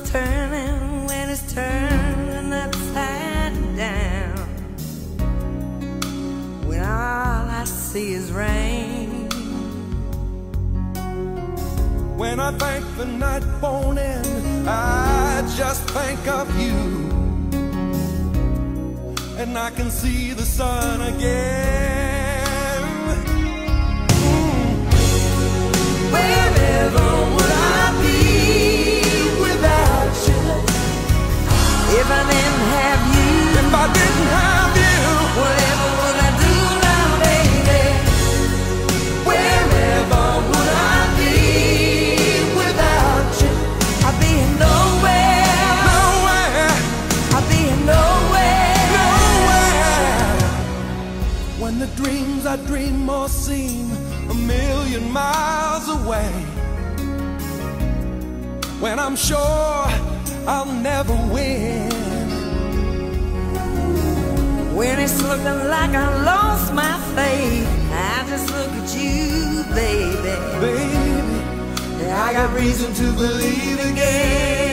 world's turning when it's turning upside down. When all I see is rain. When I think the night won't end, I just think of you. And I can see the sun again. I dream all seem a million miles away. When I'm sure I'll never win. When it's looking like I lost my faith, I just look at you, baby. Baby, I got reason to believe again.